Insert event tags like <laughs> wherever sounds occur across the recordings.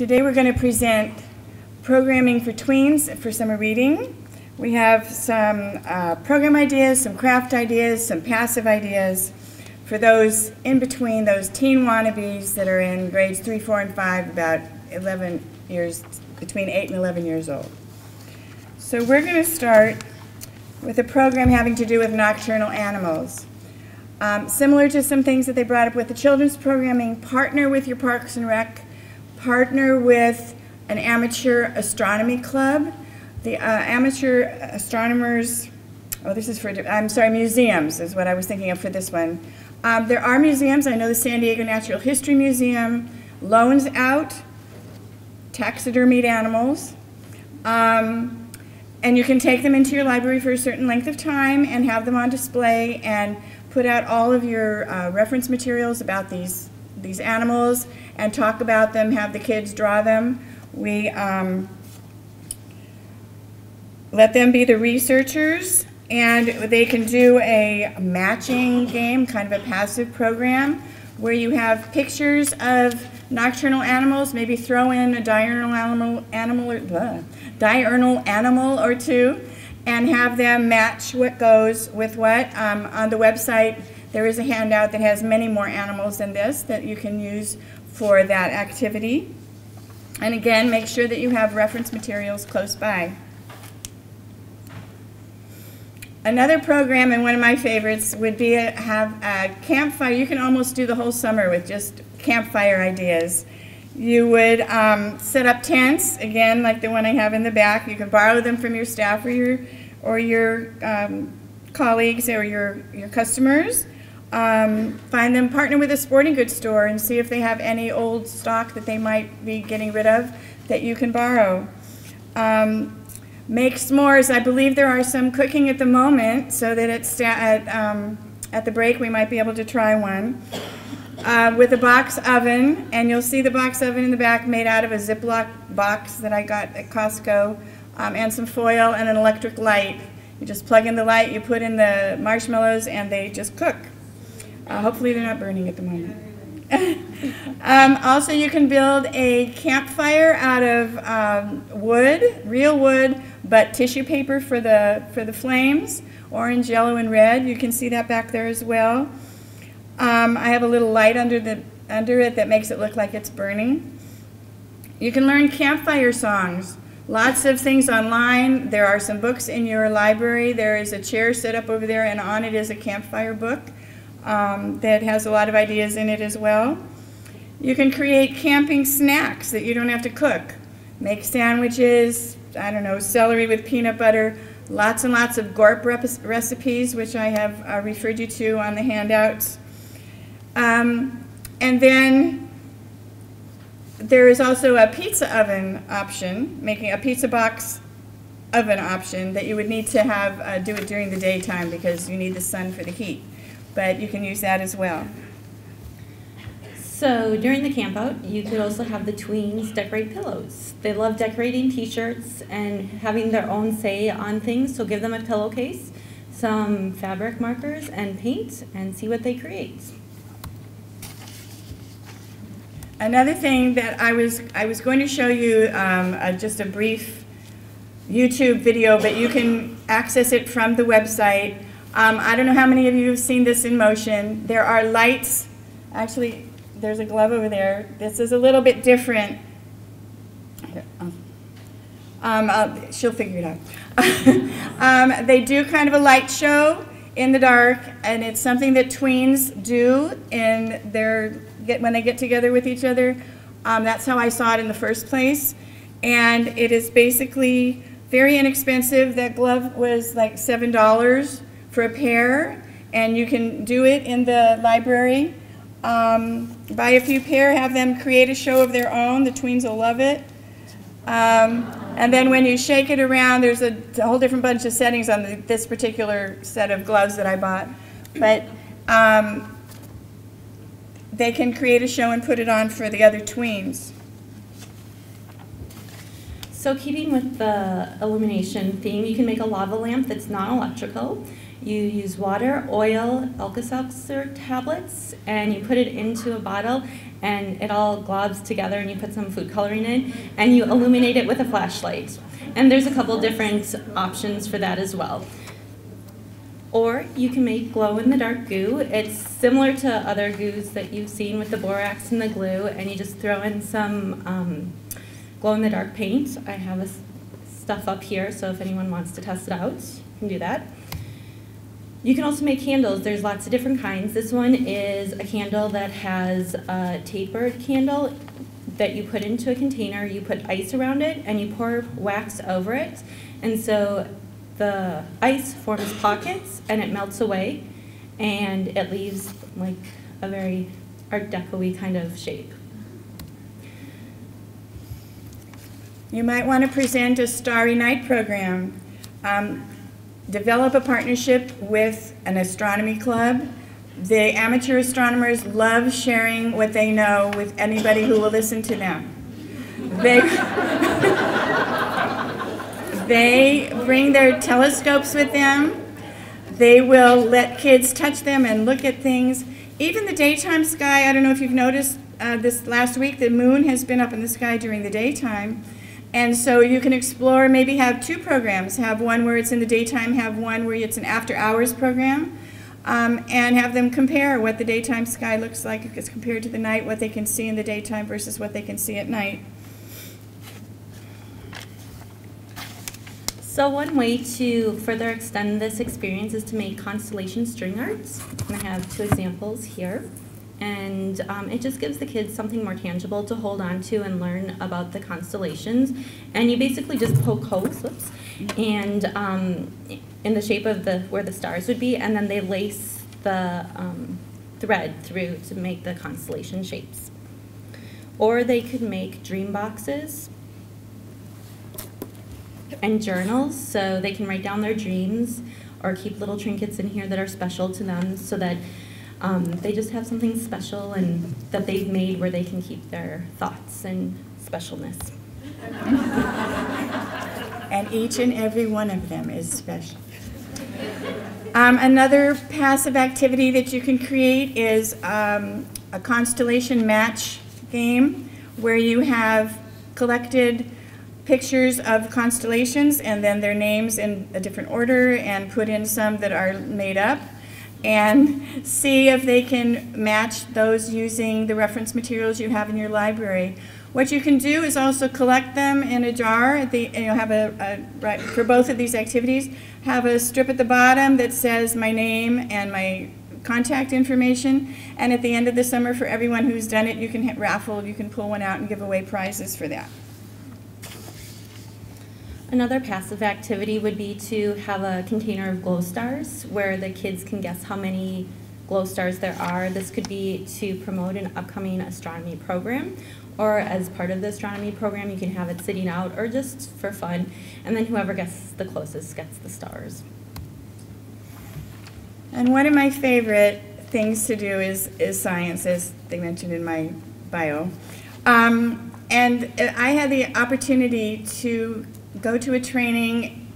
Today we're going to present programming for tweens for summer reading. We have some uh, program ideas, some craft ideas, some passive ideas for those in between, those teen wannabes that are in grades 3, 4, and 5, about 11 years, between 8 and 11 years old. So we're going to start with a program having to do with nocturnal animals. Um, similar to some things that they brought up with the children's programming, partner with your Parks and Rec, partner with an amateur astronomy club. The uh, amateur astronomers, oh, this is for, I'm sorry, museums is what I was thinking of for this one. Um, there are museums. I know the San Diego Natural History Museum loans out taxidermied animals. Um, and you can take them into your library for a certain length of time and have them on display and put out all of your uh, reference materials about these, these animals and talk about them, have the kids draw them. We um, let them be the researchers and they can do a matching game, kind of a passive program, where you have pictures of nocturnal animals, maybe throw in a diurnal animal, animal or, blah, diurnal animal or two, and have them match what goes with what. Um, on the website, there is a handout that has many more animals than this that you can use for that activity. And again, make sure that you have reference materials close by. Another program, and one of my favorites, would be a, have a campfire. You can almost do the whole summer with just campfire ideas. You would um, set up tents, again, like the one I have in the back. You can borrow them from your staff or your, or your um, colleagues or your, your customers. Um, find them, partner with a sporting goods store and see if they have any old stock that they might be getting rid of that you can borrow. Um, make s'mores. I believe there are some cooking at the moment, so that at, um, at the break we might be able to try one uh, with a box oven, and you'll see the box oven in the back made out of a Ziploc box that I got at Costco, um, and some foil and an electric light. You just plug in the light, you put in the marshmallows, and they just cook. Uh, hopefully they're not burning at the moment. <laughs> um, also, you can build a campfire out of um, wood, real wood, but tissue paper for the, for the flames, orange, yellow, and red. You can see that back there as well. Um, I have a little light under, the, under it that makes it look like it's burning. You can learn campfire songs. Lots of things online. There are some books in your library. There is a chair set up over there, and on it is a campfire book um, that has a lot of ideas in it as well. You can create camping snacks that you don't have to cook. Make sandwiches, I don't know, celery with peanut butter, lots and lots of GORP recipes, which I have uh, referred you to on the handouts. Um, and then there is also a pizza oven option, making a pizza box oven option that you would need to have uh, do it during the daytime because you need the sun for the heat. But you can use that as well. So during the campout, you could also have the tweens decorate pillows. They love decorating t-shirts and having their own say on things, so give them a pillowcase, some fabric markers, and paint, and see what they create. Another thing that I was, I was going to show you um, uh, just a brief YouTube video, but you can access it from the website. Um, I don't know how many of you have seen this in motion. There are lights. Actually, there's a glove over there. This is a little bit different. Um, uh, she'll figure it out. <laughs> um, they do kind of a light show in the dark, and it's something that tweens do in their get when they get together with each other. Um, that's how I saw it in the first place. And it is basically very inexpensive. That glove was like $7 for pair, and you can do it in the library. Um, buy a few pair, have them create a show of their own. The tweens will love it. Um, and then when you shake it around, there's a, a whole different bunch of settings on the, this particular set of gloves that I bought. But um, they can create a show and put it on for the other tweens. So keeping with the illumination theme, you can make a lava lamp that's non-electrical. You use water, oil, Alka-Seltzer tablets, and you put it into a bottle, and it all globs together, and you put some food coloring in, and you illuminate it with a flashlight. And there's a couple different options for that as well. Or you can make glow-in-the-dark goo. It's similar to other goos that you've seen with the borax and the glue, and you just throw in some um, glow-in-the-dark paint. I have a stuff up here, so if anyone wants to test it out, you can do that. You can also make candles. There's lots of different kinds. This one is a candle that has a tapered candle that you put into a container. You put ice around it and you pour wax over it. And so the ice forms pockets and it melts away and it leaves like a very Art Deco-y kind of shape. You might want to present a Starry Night program. Um, Develop a partnership with an astronomy club. The amateur astronomers love sharing what they know with anybody who will listen to them. They, <laughs> they bring their telescopes with them. They will let kids touch them and look at things. Even the daytime sky, I don't know if you've noticed uh, this last week, the moon has been up in the sky during the daytime. And so you can explore, maybe have two programs. Have one where it's in the daytime, have one where it's an after hours program. Um, and have them compare what the daytime sky looks like as compared to the night, what they can see in the daytime versus what they can see at night. So one way to further extend this experience is to make constellation string arts. And I have two examples here. And um, it just gives the kids something more tangible to hold on to and learn about the constellations. And you basically just poke holes, whoops, and um, in the shape of the where the stars would be, and then they lace the um, thread through to make the constellation shapes. Or they could make dream boxes and journals so they can write down their dreams or keep little trinkets in here that are special to them so that um, they just have something special and that they've made where they can keep their thoughts and specialness. <laughs> and each and every one of them is special. Um, another passive activity that you can create is um, a constellation match game where you have collected pictures of constellations and then their names in a different order and put in some that are made up and see if they can match those using the reference materials you have in your library. What you can do is also collect them in a jar. At the, you know, have a, a right, for both of these activities, have a strip at the bottom that says my name and my contact information. And at the end of the summer, for everyone who's done it, you can hit raffle. You can pull one out and give away prizes for that. Another passive activity would be to have a container of glow stars where the kids can guess how many glow stars there are. This could be to promote an upcoming astronomy program or as part of the astronomy program you can have it sitting out or just for fun and then whoever gets the closest gets the stars. And one of my favorite things to do is, is science, as they mentioned in my bio. Um, and I had the opportunity to go to a training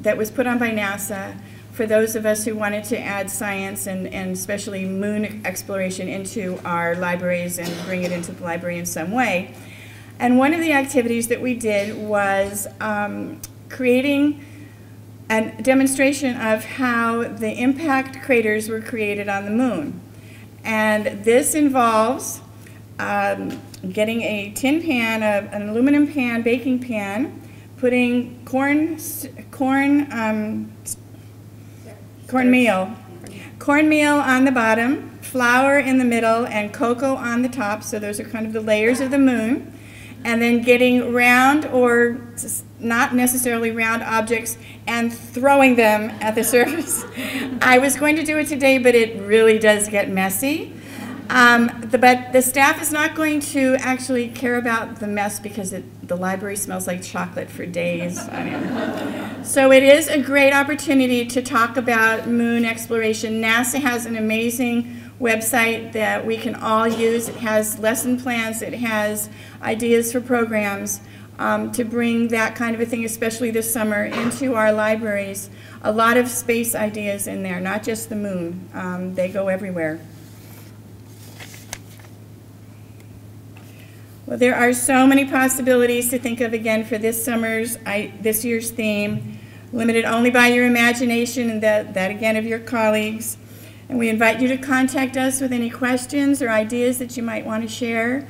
that was put on by NASA for those of us who wanted to add science and, and especially moon exploration into our libraries and bring it into the library in some way. And one of the activities that we did was um, creating a demonstration of how the impact craters were created on the moon. And this involves um, getting a tin pan, a, an aluminum pan, baking pan, putting corn, corn, um, cornmeal, cornmeal on the bottom, flour in the middle, and cocoa on the top. So those are kind of the layers of the moon. And then getting round or not necessarily round objects and throwing them at the <laughs> surface. I was going to do it today, but it really does get messy. Um, the, but the staff is not going to actually care about the mess because it, the library smells like chocolate for days. I mean. So it is a great opportunity to talk about moon exploration. NASA has an amazing website that we can all use. It has lesson plans. It has ideas for programs. um, to bring that kind of a thing, especially this summer, into our libraries. A lot of space ideas in there, not just the moon. Um, They go everywhere. Well, there are so many possibilities to think of again for this summer's, I, this year's theme, limited only by your imagination and that, that again of your colleagues. And we invite you to contact us with any questions or ideas that you might want to share.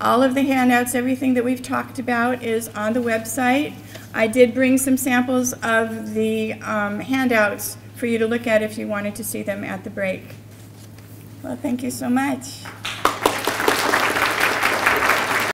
All of the handouts, everything that we've talked about is on the website. I did bring some samples of the um, handouts for you to look at if you wanted to see them at the break. Well, thank you so much.